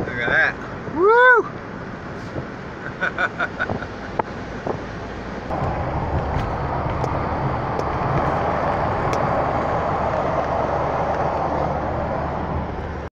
Look at that. Woo!